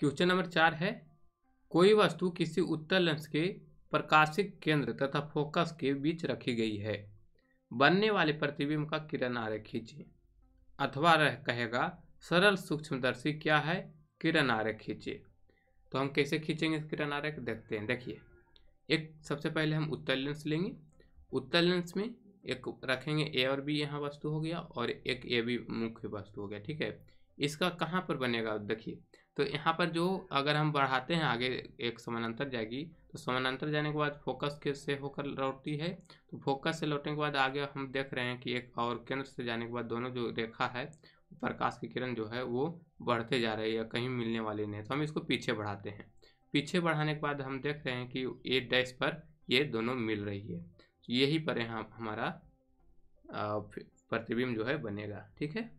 Question number चार है, कोई वस्तु किसी उत्तर लेंस के प्रकाशिक केंद्र तथा फोकस के बीच रखी गई है? बनने वाले प्रतिबिंब का किरण आरेख खींचिए अथवा रह, कहेगा, सरल सूक्ष्मदर्शी क्या है? किरण आरेख खींचिए तो हम कैसे खींचेंगे किरण आरेख? देखते हैं, देखिए। एक, सबसे पहले हम उत्तर लेंस लेंगे। उत्तर लेंस में एक रखेंगे ए और बी यहाँ वस्तु हो गया, और एक ए बी मुख्य वस्तु हो गया, ठीक है? इसका कहाँ पर बनेगा? देखिए तो यहाँ पर जो अगर हम बढ़ाते हैं, आगे एक समानांतर जाएगी तो समानांतर जाने के बाद फोकस के से होकर लौटती है? तो फोकस से लौटने के बाद आगे हम देख रहे हैं कि एक और केंद्र से जाने के बाद दोनों जो रेखा है, प्रकाश की किरण जो है, वो बढ़ते जा रही है कहीं मिलने वाली नहीं तो हम इसको पीछे बढ़ाते हैं। पीछे बढ़ाने के बाद हम देख रहे हैं कि ए डैश पर ये दोनों मिल रही है। यही पर यहाँ हमारा प्रतिबिंब जो है बनेगा, ठीक है?